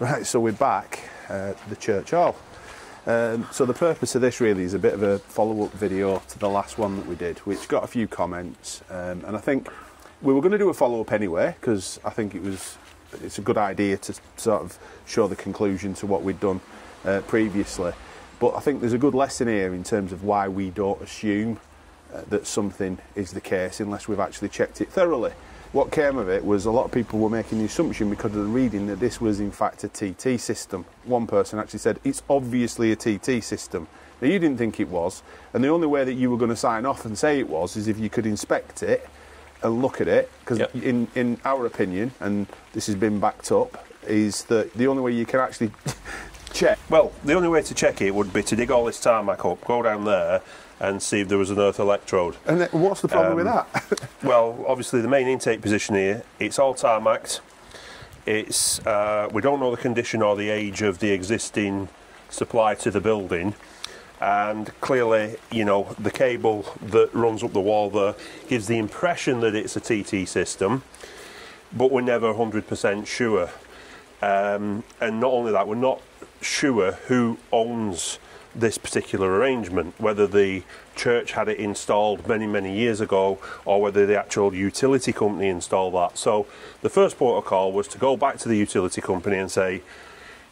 Right, so we're back at the church hall. Um, so the purpose of this really is a bit of a follow-up video to the last one that we did, which got a few comments, um, and I think we were going to do a follow-up anyway because I think it was it's a good idea to sort of show the conclusion to what we'd done uh, previously. But I think there's a good lesson here in terms of why we don't assume uh, that something is the case unless we've actually checked it thoroughly what came of it was a lot of people were making the assumption because of the reading that this was in fact a TT system. One person actually said it's obviously a TT system. Now you didn't think it was, and the only way that you were going to sign off and say it was is if you could inspect it and look at it, because yep. in in our opinion, and this has been backed up, is that the only way you can actually check. Well, the only way to check it would be to dig all this tarmac up, go down there, and see if there was an earth electrode. And what's the problem um, with that? well, obviously the main intake position here, it's all tarmacked. It's uh, we don't know the condition or the age of the existing supply to the building. And clearly, you know, the cable that runs up the wall there gives the impression that it's a TT system, but we're never 100% sure. Um, and not only that, we're not sure who owns this particular arrangement, whether the church had it installed many, many years ago or whether the actual utility company installed that. So the first protocol was to go back to the utility company and say,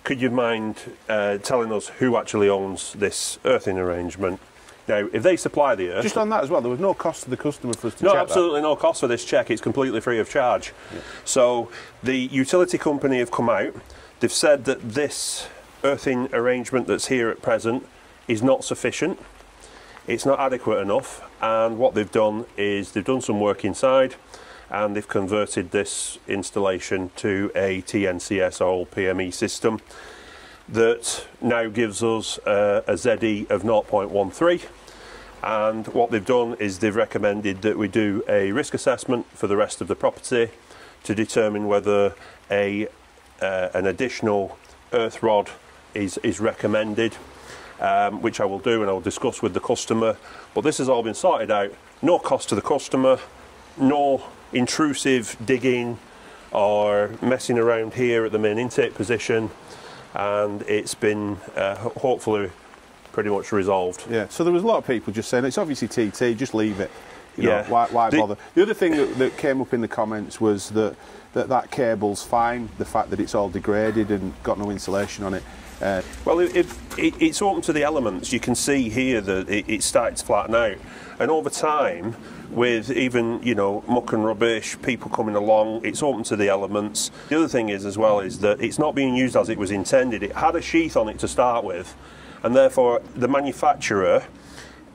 could you mind uh, telling us who actually owns this earthing arrangement? Now, if they supply the earth... Just on that as well, there was no cost to the customer for us to no, check absolutely that. no cost for this check. It's completely free of charge. Yeah. So the utility company have come out. They've said that this earthing arrangement that's here at present is not sufficient. It's not adequate enough and what they've done is they've done some work inside and they've converted this installation to a TNCS or PME system that now gives us uh, a ZE of 0.13 and what they've done is they've recommended that we do a risk assessment for the rest of the property to determine whether a uh, an additional earth rod is, is recommended, um, which I will do and I will discuss with the customer. But this has all been sorted out, no cost to the customer, no intrusive digging or messing around here at the main intake position, and it's been uh, hopefully pretty much resolved. Yeah, so there was a lot of people just saying it's obviously TT, just leave it. You yeah. Know, why, why bother? The, the other thing that, that, came up in the comments was that, that that cable's fine, the fact that it's all degraded and got no insulation on it. Uh, well, if it, it's open to the elements, you can see here that it, it starts to flatten out, and over time, with even you know muck and rubbish, people coming along, it's open to the elements. The other thing is as well is that it's not being used as it was intended. It had a sheath on it to start with, and therefore the manufacturer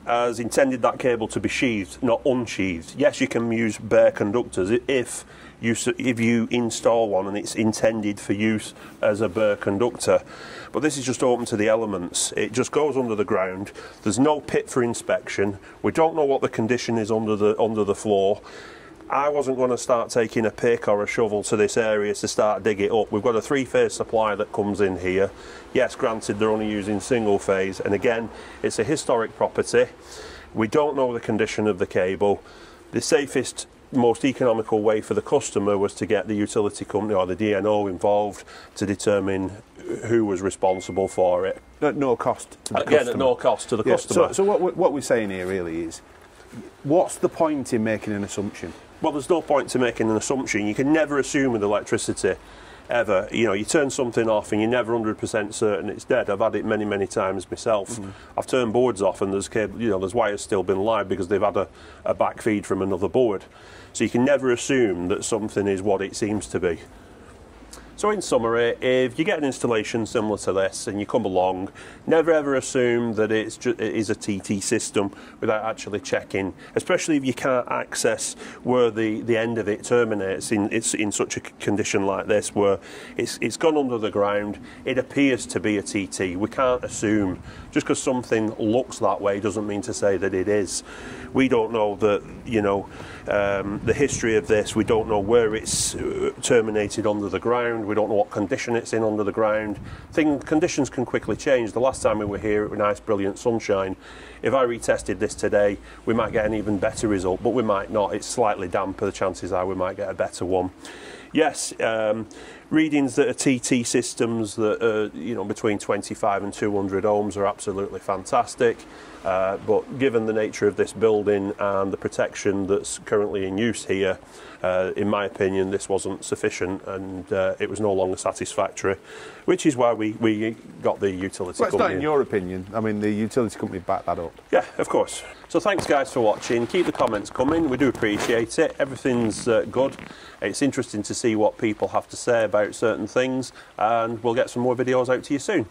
has intended that cable to be sheathed, not unsheathed. Yes, you can use bare conductors if you if you install one and it's intended for use as a bare conductor. But this is just open to the elements. It just goes under the ground. There's no pit for inspection. We don't know what the condition is under the under the floor. I wasn't going to start taking a pick or a shovel to this area to start dig it up. We've got a three-phase supply that comes in here. Yes, granted they're only using single phase and again it's a historic property. We don't know the condition of the cable. The safest most economical way for the customer was to get the utility company or the DNO involved to determine who was responsible for it. At no cost to the Again, customer. at no cost to the yeah, customer. So, so what, what we're saying here really is, what's the point in making an assumption? Well, there's no point to making an assumption. You can never assume with electricity ever. You know, you turn something off and you're never 100% certain it's dead. I've had it many, many times myself. Mm. I've turned boards off and there's you know there's wires still been live because they've had a, a back feed from another board. So you can never assume that something is what it seems to be. So in summary, if you get an installation similar to this and you come along, never ever assume that it's just, it is a TT system without actually checking, especially if you can't access where the, the end of it terminates in, it's in such a condition like this where it's, it's gone under the ground, it appears to be a TT. We can't assume. Just because something looks that way doesn't mean to say that it is. We don't know that, you know, um, the history of this, we don't know where it's uh, terminated under the ground, we don't know what condition it's in under the ground. Thing, conditions can quickly change. The last time we were here, it was nice, brilliant sunshine. If I retested this today, we might get an even better result, but we might not. It's slightly damper. The chances are we might get a better one. Yes, um, readings that are TT systems that are you know between 25 and 200 ohms are absolutely fantastic. Uh, but given the nature of this building and the protection that's currently in use here, uh, in my opinion, this wasn't sufficient and uh, it was no longer satisfactory, which is why we, we got the utility Well, it's not company. in your opinion. I mean, the utility company backed that up. Yeah, of course. So thanks, guys, for watching. Keep the comments coming. We do appreciate it. Everything's uh, good. It's interesting to see what people have to say about certain things, and we'll get some more videos out to you soon.